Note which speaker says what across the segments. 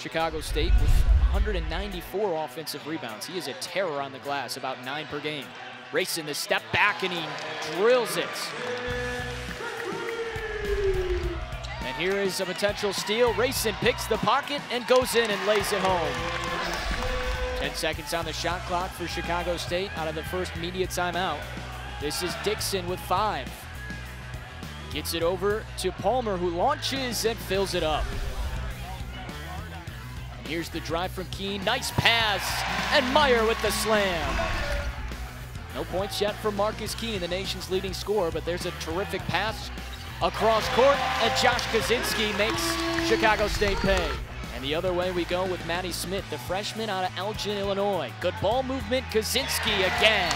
Speaker 1: Chicago State with 194 offensive rebounds. He is a terror on the glass, about nine per game. Rayson the step back and he drills it. And here is a potential steal. Rayson picks the pocket and goes in and lays it home. 10 seconds on the shot clock for Chicago State out of the first media timeout. This is Dixon with five. Gets it over to Palmer who launches and fills it up. Here's the drive from Keene. Nice pass. And Meyer with the slam. No points yet for Marcus Keene, the nation's leading scorer, but there's a terrific pass across court, and Josh Kozinski makes Chicago State pay. And the other way we go with Maddie Smith, the freshman out of Elgin, Illinois. Good ball movement, Kozinski again.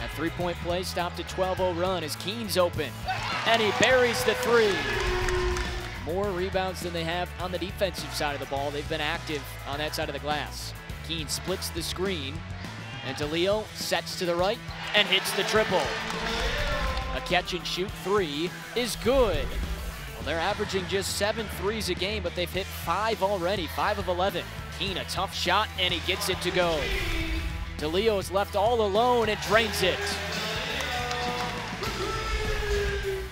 Speaker 1: That three-point play stopped a 12-0 run as Keene's open, and he buries the three. More rebounds than they have on the defensive side of the ball. They've been active on that side of the glass. Keene splits the screen, and DiLeo sets to the right and hits the triple. A catch and shoot three is good. Well, they're averaging just seven threes a game, but they've hit five already, five of 11. Keene, a tough shot, and he gets it to go. DiLeo is left all alone and drains it.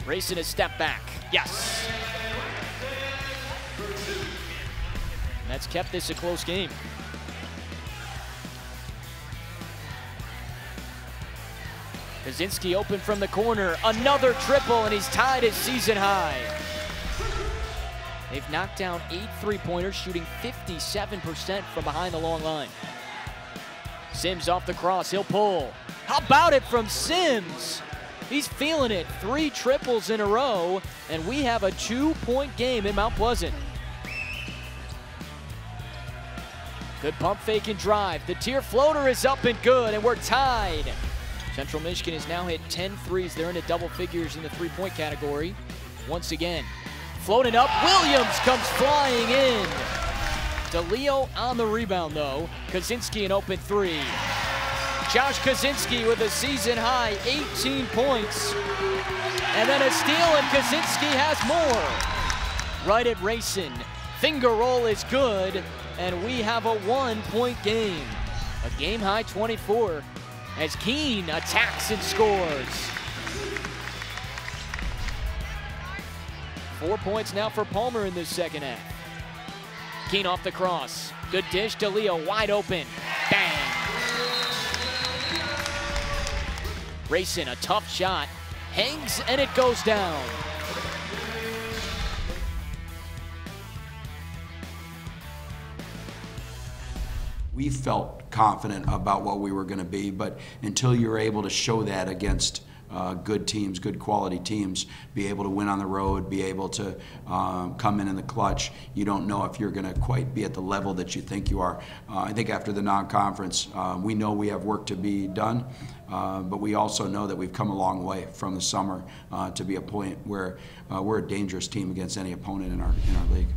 Speaker 1: Rayson a step back. Yes. And that's kept this a close game. Kozinski open from the corner. Another triple, and he's tied his season high. They've knocked down eight three-pointers, shooting 57% from behind the long line. Sims off the cross, he'll pull. How about it from Sims? He's feeling it. Three triples in a row, and we have a two-point game in Mount Pleasant. Good pump fake and drive. The tier floater is up and good, and we're tied. Central Michigan has now hit 10 threes. They're into double figures in the three-point category. Once again, floating up. Williams comes flying in. DiLeo on the rebound, though. Kozinski an open three. Josh Kozinski with a season high 18 points. And then a steal, and Kozinski has more. Right at Rayson. Finger roll is good, and we have a one-point game. A game high 24 as Keene attacks and scores. Four points now for Palmer in this second half. Keene off the cross. Good dish to Leo, wide open. Bang! Rayson a tough shot. Hangs and it goes down.
Speaker 2: We felt confident about what we were going to be, but until you're able to show that against uh, good teams, good quality teams, be able to win on the road, be able to um, come in in the clutch, you don't know if you're going to quite be at the level that you think you are. Uh, I think after the non-conference, uh, we know we have work to be done, uh, but we also know that we've come a long way from the summer uh, to be a point where uh, we're a dangerous team against any opponent in our in our league.